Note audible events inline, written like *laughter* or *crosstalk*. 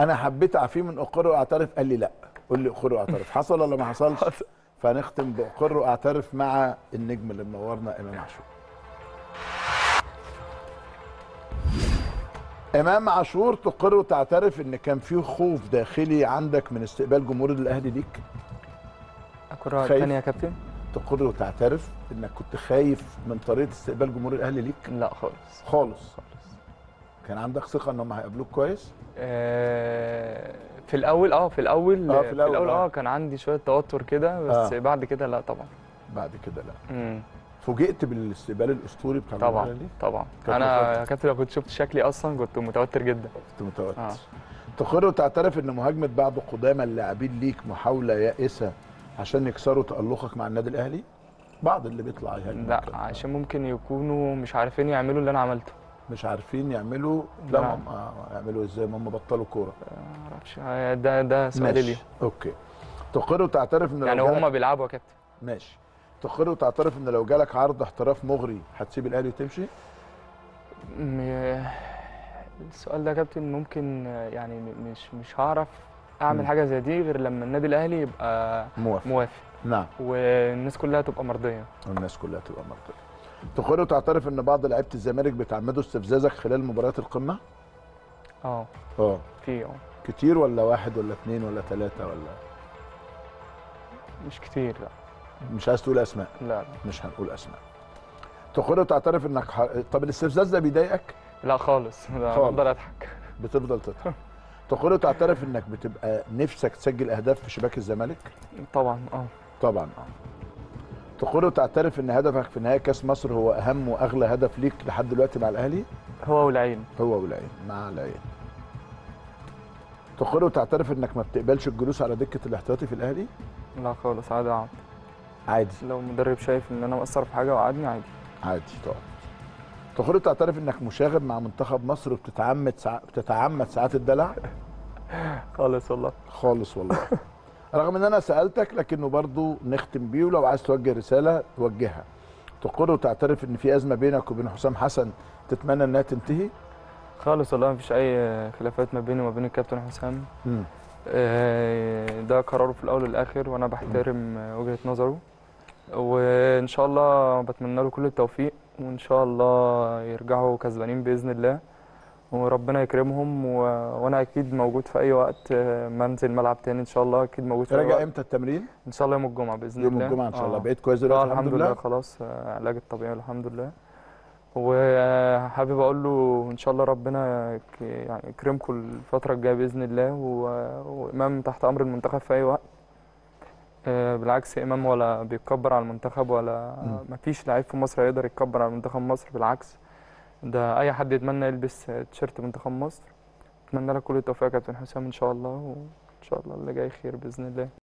أنا حبيت اعفيه من اقر واعترف قال لي لا قول لي اقر واعترف. حصل ولا ما حصلش؟ فهنختم باقر واعترف مع النجم اللي منورنا امام عاشور. امام عاشور تقر وتعترف ان كان في خوف داخلي عندك من استقبال جمهور الاهلي ليك. خايف؟ الثانية يا كابتن. تقر وتعترف انك كنت خايف من طريقة استقبال جمهور الاهلي ليك؟ لا خالص. خالص. كان عندك ثقة إن هم هيقابلوك كويس آه، في الأول آه في الأول آه، في الأول، في الأول آه. آه كان عندي شوية توتر كده بس آه. بعد كده لا طبعا بعد كده لا مم. فوجئت بالاستقبال الأسطوري بتاع طبعا طبعا أنا. يا كابتن لو كنت شفت شكلي أصلا كنت متوتر جدا كنت متوتر آه. تقر وتعترف إن مهاجمة بعض قدامى اللاعبين ليك محاولة يائسة عشان يكسروا تألقك مع النادي الأهلي بعض اللي بيطلع يهاجم لا. عشان ممكن يكونوا مش عارفين يعملوا اللي أنا عملته مش عارفين يعملوا لا. ما آه، يعملوا إزاي؟ ما هم بطلوا كورة. ما أعرفش آه، ده ده سؤال ليه أوكي. تقر وتعترف إن يعني هم بيلعبوا يا كابتن. ماشي. تقر وتعترف إن لو جالك عرض احتراف مغري هتسيب الأهلي وتمشي؟ م- السؤال ده يا كابتن ممكن يعني م- مش مش هعرف أعمل مم. حاجة زي دي غير لما النادي الأهلي يبقى موافق. موافق. نعم. والناس كلها تبقى مرضية. والناس كلها تبقى مرضية. تقر وتعترف إن بعض لعيبة الزمالك بيتعمدوا استفزازك خلال مباريات القمة؟ آه. آه. في آه. كتير ولا واحد ولا اثنين ولا ثلاثة ولا؟ مش كتير لا. مش عايز تقول أسماء؟ لا مش هنقول أسماء. تقر وتعترف إنك ح... طب الاستفزاز ده بيضايقك؟ لا خالص لا. بفضل أضحك. بتفضل تضحك. *laughs* تقر وتعترف إنك بتبقى نفسك تسجل أهداف في شباك الزمالك؟ طبعا آه. طبعا آه. تقر وتعترف إن هدفك في نهائي كأس مصر هو أهم وأغلى هدف ليك لحد دلوقتي مع الأهلي؟ هو والعين. هو والعين مع العين. تقر وتعترف إنك ما بتقبلش الجلوس على دكة الاحتياطي في الأهلي؟ لا خالص عادي اقعد عادي. لو مدرب شايف إن أنا مقصر في حاجة وقعدني عادي. عادي طبعا. تقر وتعترف إنك مشاغب مع منتخب مصر وبتتعمد ساع... بتتعمد ساعات الدلع؟ *laughs* خالص والله. خالص والله. *laughs* رغم إن أنا سألتك لكنه برضو نختم بيه ولو عايز توجه رسالة توجهها. تقر وتعترف إن في أزمة بينك وبين حسام حسن تتمنى إنها تنتهي؟ خالص والله مفيش أي خلافات ما بيني وما بين الكابتن حسام. آه، ده قراره في الأول والآخر وأنا بحترم وجهة نظره. وإن شاء الله بتمنى له كل التوفيق وإن شاء الله يرجعوا كسبانين بإذن الله. وربنا يكرمهم و... وأنا أكيد موجود في أي وقت آه، ما أنزل ملعب تاني إن شاء الله أكيد موجود في راجع إمتى التمرين؟ إن شاء الله يوم الجمعة بإذن يوم الله. الجمعة إن شاء الله. آه. بقيت كويس دلوقتي؟ الحمد لله خلاص آه، علاج الطبيعي الحمد لله. وحابب أقول له إن شاء الله ربنا يعني يكرمكم الفترة الجاية بإذن الله و- وإمام تحت أمر المنتخب في أي وقت. آه، بالعكس إمام ولا بيتكبر على المنتخب ولا. مفيش لعيب في مصر هيقدر يتكبر على منتخب مصر بالعكس. ده أي حد يتمنى يلبس تيشيرت منتخب مصر أتمنى لك كل التوفيق يا كابتن حسام إن شاء الله وإن شاء الله اللي جاي خير بإذن الله.